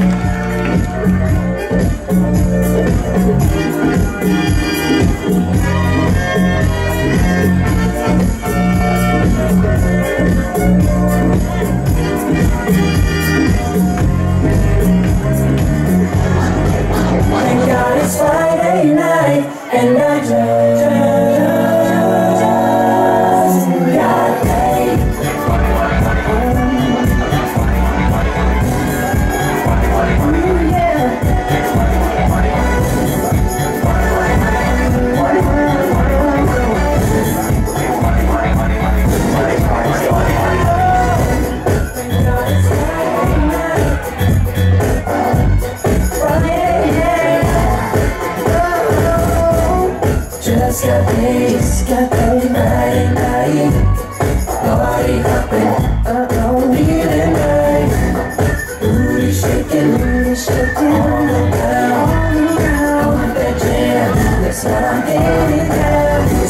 Thank you. face, got a mighty night, party hopping, uh-uh.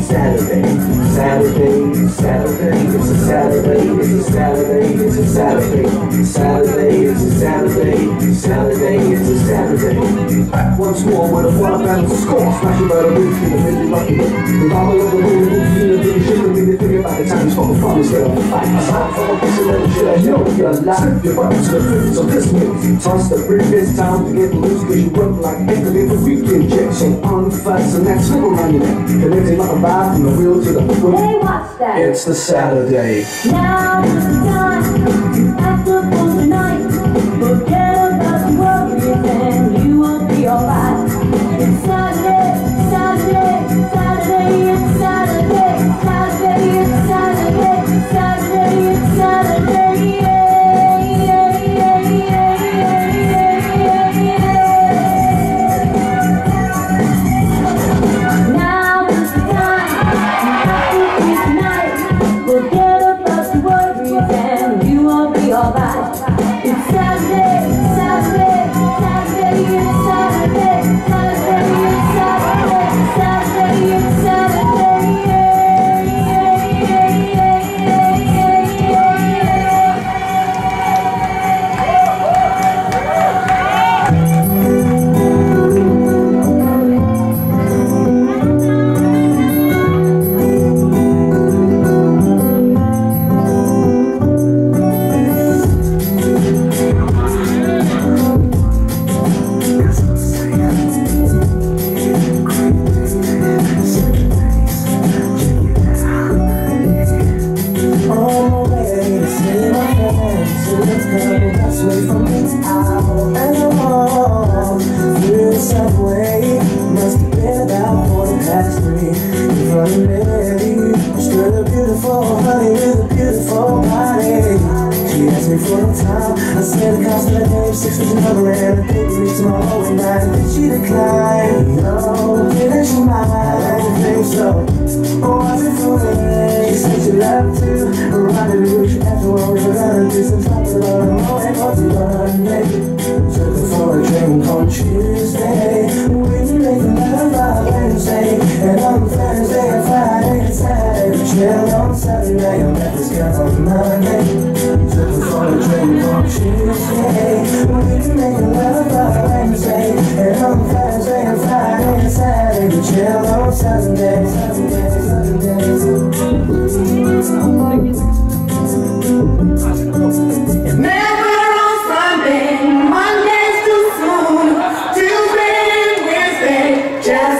Saturday. Saturday, Saturday, it's a Saturday, it's a Saturday, it's a Saturday. Saturday, it's a Saturday, Saturday, it's a Saturday. Back once more with a flat balance score, smashing by the roof in the middle lucky way. The bubble of the moon, the feel of the sugar, be the thing about the time you spoke Now is there. Aside from a piece of little shit, I know you're alive. Your body's the fruits of this move. Toss the brick this time, class the next school running. that makes him up a from the wheel to the foot. Watch that. It's the Saturday. Now. Beautiful honey with a beautiful body. She asked me for the time. I said the cost of the day, six was another and I think me tomorrow at night. Did she decline? No, didn't she mind? I didn't think so. Oh, was it for me? She said she loved to rendezvous. She asked me what we were gonna do since I was alone. Oh, it was Monday. Took her for a drink on Tuesday. We make love on Wednesday. And on Thursday and and Chill on Saturday, I met this girl on Monday Sipping for a drink on Tuesday We didn't make a love on Wednesday And on Thursday and Friday and Saturday We chill on Saturday, Saturday, on Sunday, Monday's too soon Tuesday and Wednesday, just